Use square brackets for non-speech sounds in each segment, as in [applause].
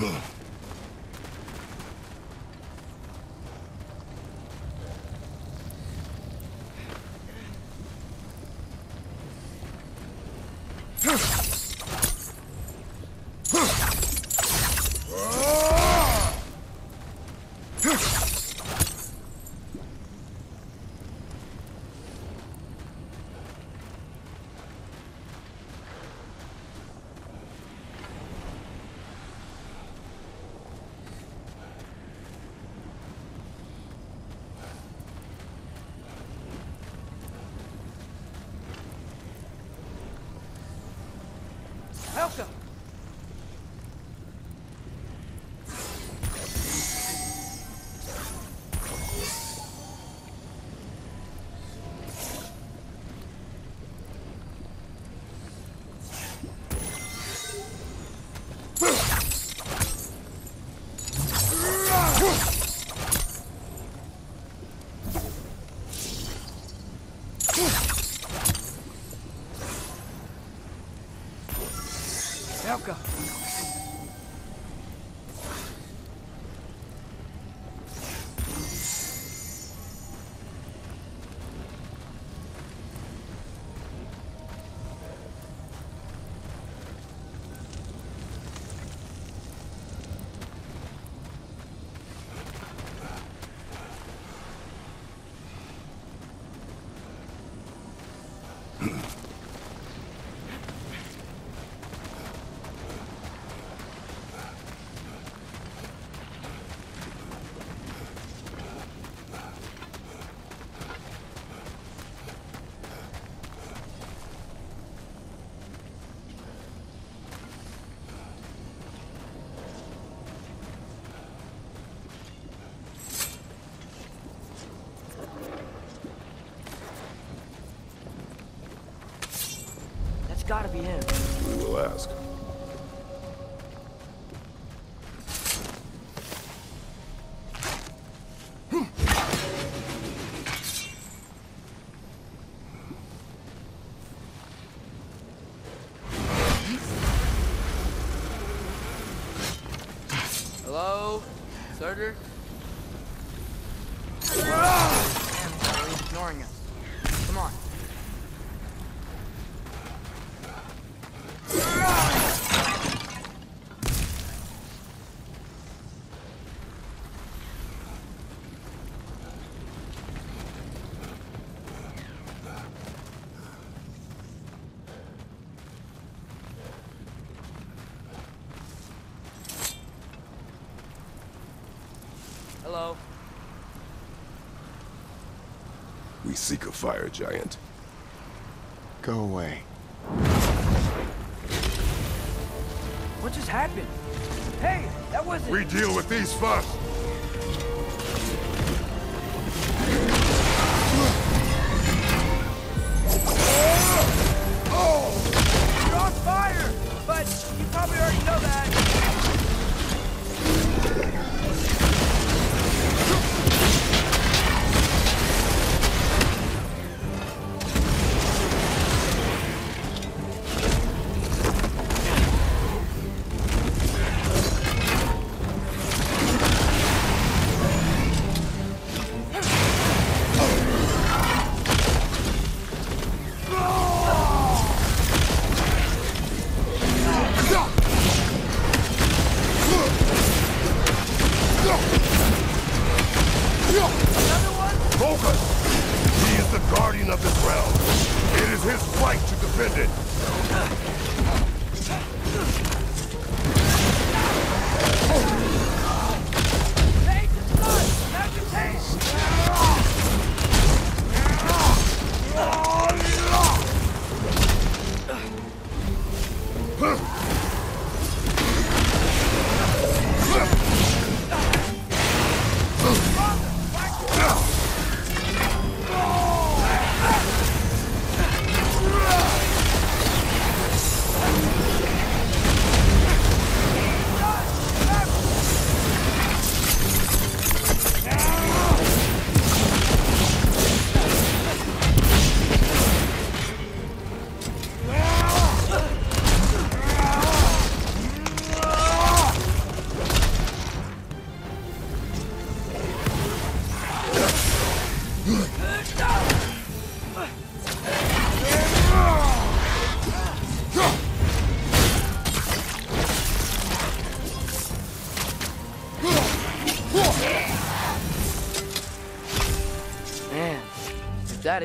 Helka! Gotta be him. We will ask. Hello? Surtur? Damn, he's ignoring us. Come on. Hello? We seek a fire giant. Go away. What just happened? Hey, that wasn't... We deal with these first. Right to defend it.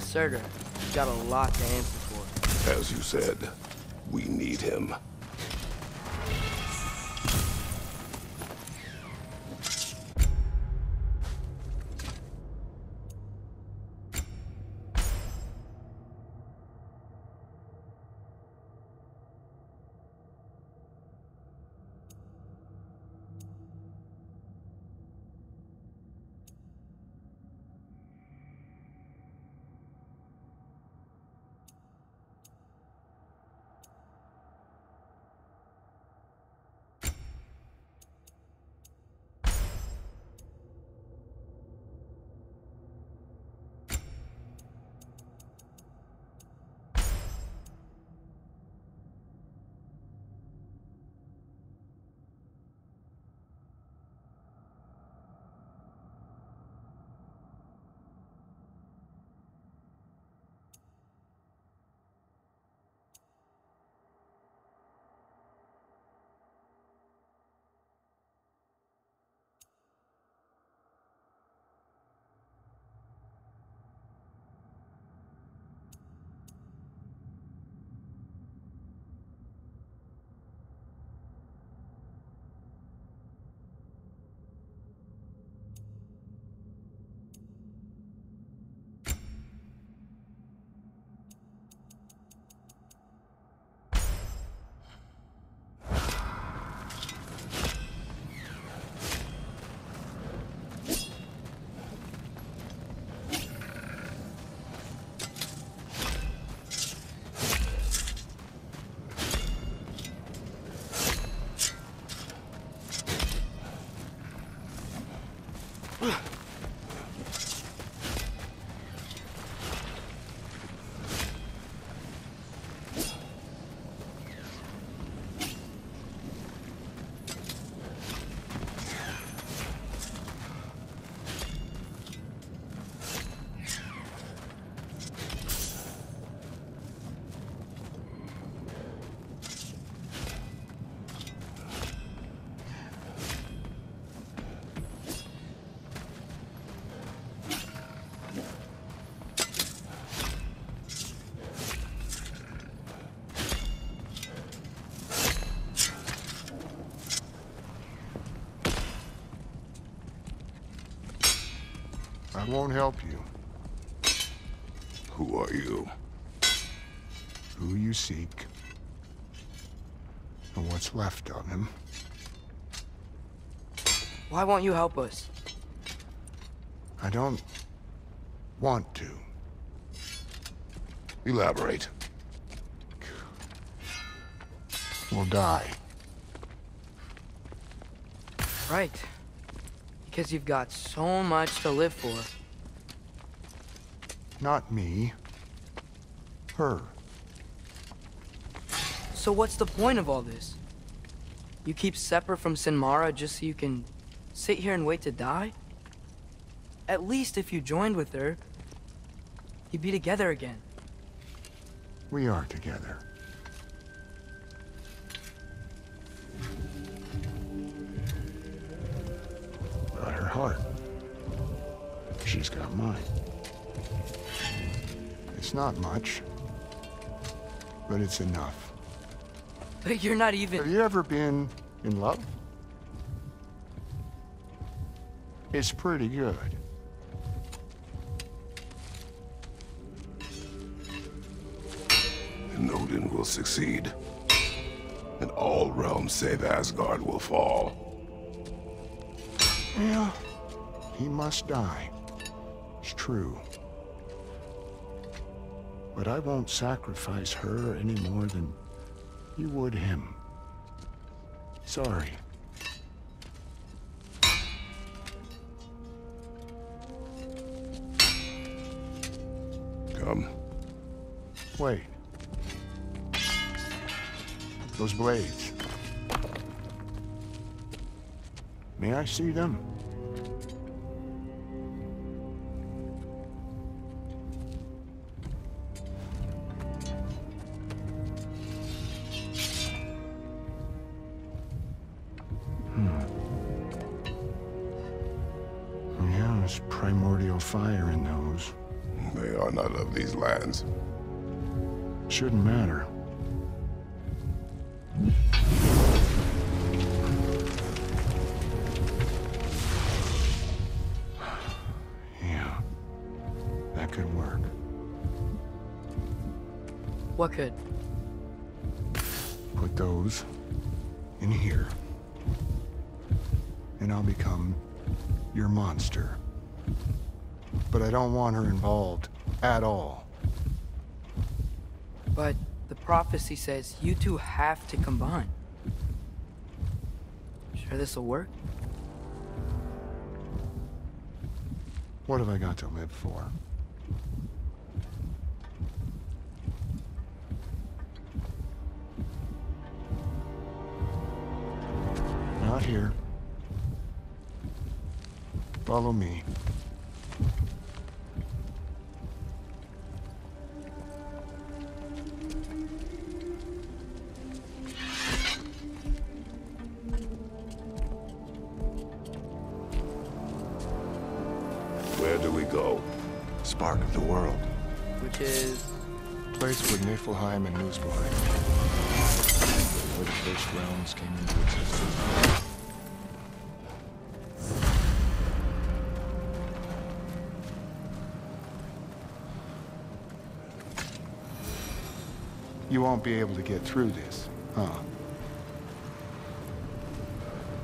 Surtur. He's got a lot to answer for. As you said, we need him. I won't help you. Who are you? Who you seek. And what's left of him. Why won't you help us? I don't want to. Elaborate. We'll die. Right. Because you've got so much to live for. Not me. Her. So what's the point of all this? You keep separate from Sinmara just so you can sit here and wait to die? At least if you joined with her, you'd be together again. We are together. Not much, but it's enough. But you're not even... Have you ever been in love? It's pretty good. And Odin will succeed. And all realms save Asgard will fall. Yeah, he must die. It's true. But I won't sacrifice her any more than you would him. Sorry. Come. Wait. Those blades. May I see them? There's primordial fire in those. They are not of these lands. Shouldn't matter. [sighs] Yeah, that could work. What could? Put those in here. And I'll become your monster. But I don't want her involved at all. But the prophecy says you two have to combine. Sure this'll work? What have I got to live for? Not here. Follow me. Came into existence. You won't be able to get through this, huh?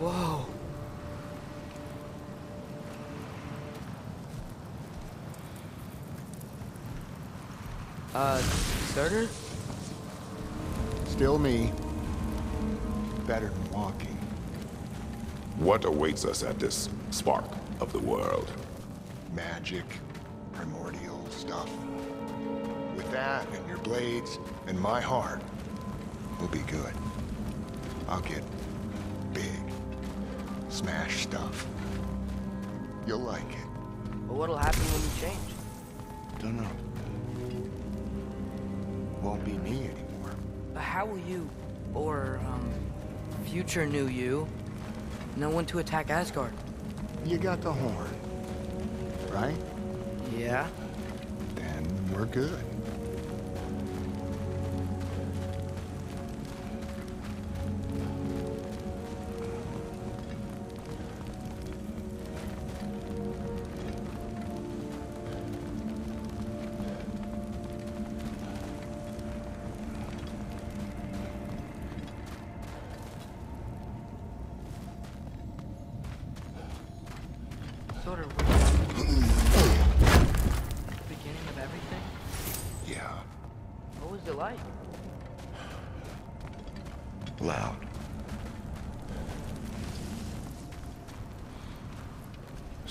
Whoa. Uh, Surtur? Still me. Better than walking. What awaits us at this spark of the world? Magic, primordial stuff. With that and your blades and my heart, we'll be good. I'll get big. Smash stuff. You'll like it. But what'll happen when you change? Don't know. Won't be me anymore. But How will you, or, um, future new you, No one to attack Asgard? You got the horn, right? Yeah? Then we're good.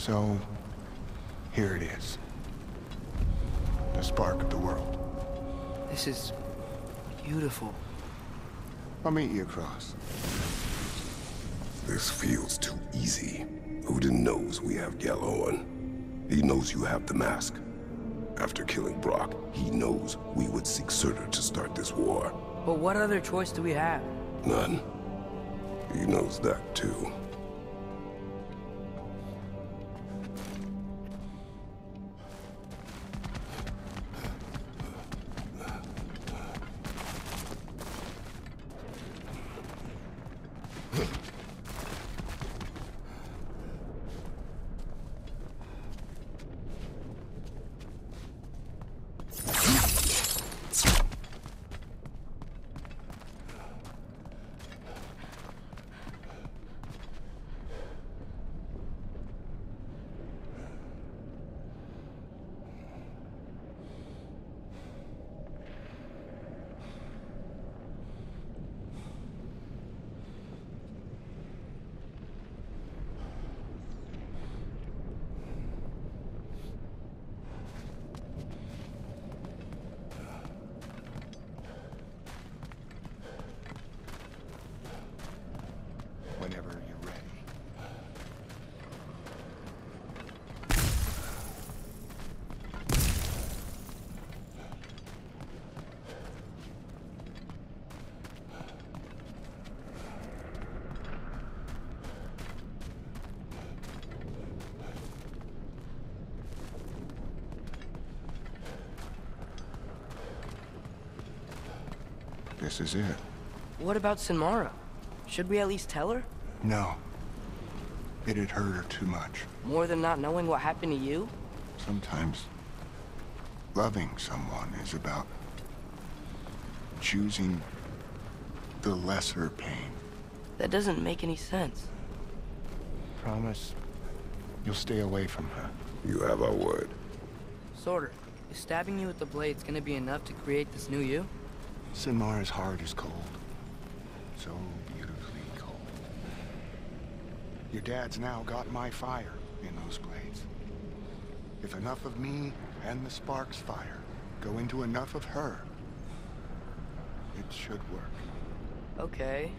So, here it is. The spark of the world. This is beautiful. I'll meet you across. This feels too easy. Odin knows we have Gjallarhorn. He knows you have the mask. After killing Brock, he knows we would seek Surtur to start this war. But what other choice do we have? None. He knows that too. This is it. What about Sinmara? Should we at least tell her? No. It'd hurt her too much. More than not knowing what happened to you? Sometimes loving someone is about choosing the lesser pain. That doesn't make any sense. Promise you'll stay away from her. You have our word. Surtur, is stabbing you with the blades gonna be enough to create this new you? Sinmar's heart is cold. So beautifully cold. Your dad's now got my fire in those blades. If enough of me and the spark's fire go into enough of her, it should work. Okay.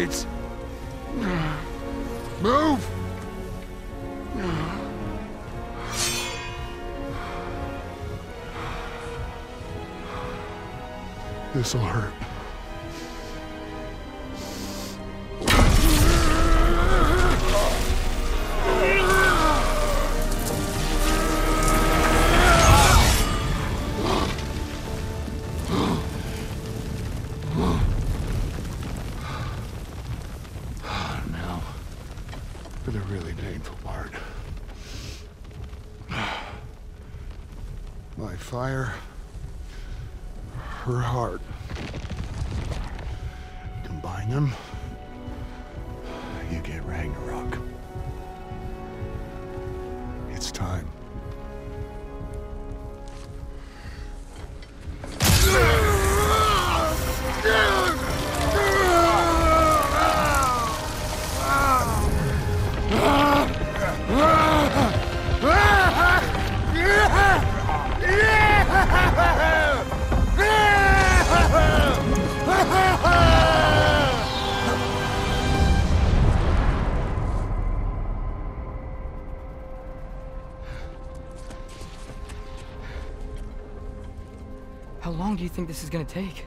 Blades. Move! This'll hurt. My fire, her heart. Combine them, you get Ragnarok. It's time. Think this is gonna take?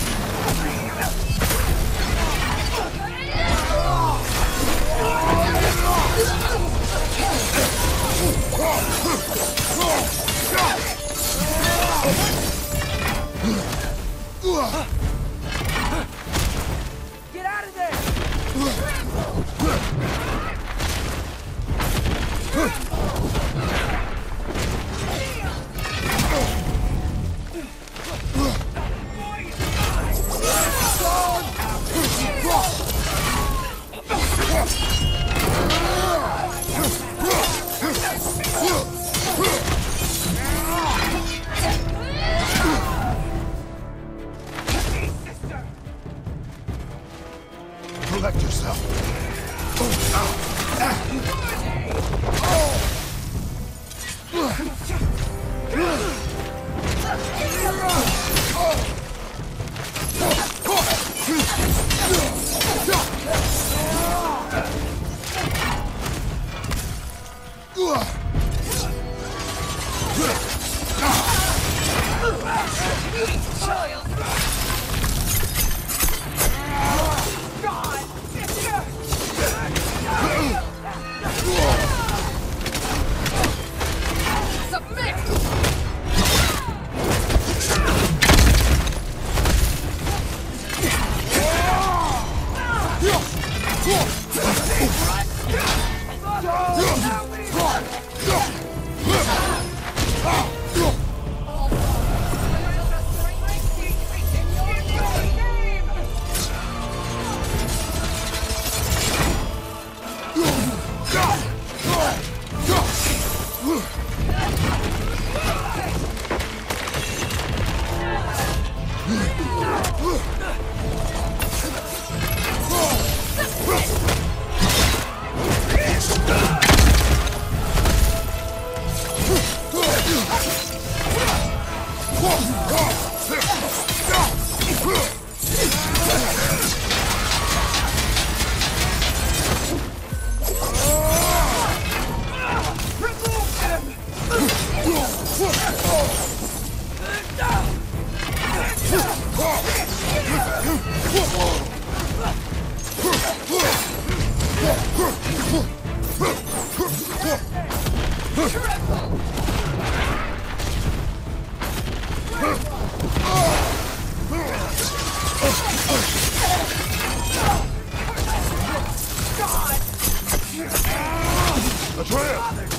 Get Triple! Get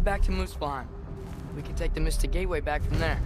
back to Muspelheim. We can take the Mystic Gateway back from there.